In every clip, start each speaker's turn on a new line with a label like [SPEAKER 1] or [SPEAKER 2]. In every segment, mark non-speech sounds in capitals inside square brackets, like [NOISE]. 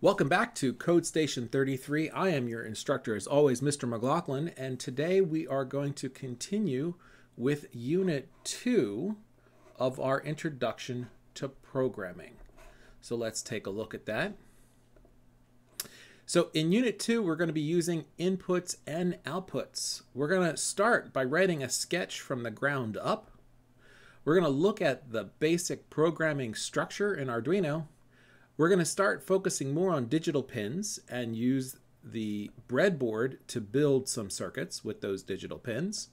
[SPEAKER 1] Welcome back to Code Station 33. I am your instructor, as always, Mr. McLaughlin, and today we are going to continue with Unit 2 of our Introduction to Programming. So let's take a look at that. So in Unit 2, we're going to be using inputs and outputs. We're going to start by writing a sketch from the ground up. We're going to look at the basic programming structure in Arduino we're going to start focusing more on digital pins and use the breadboard to build some circuits with those digital pins.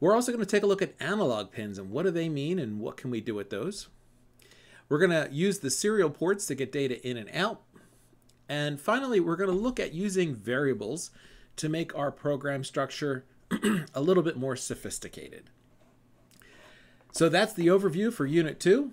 [SPEAKER 1] We're also going to take a look at analog pins and what do they mean and what can we do with those. We're going to use the serial ports to get data in and out. And finally, we're going to look at using variables to make our program structure [CLEARS THROAT] a little bit more sophisticated. So that's the overview for Unit 2.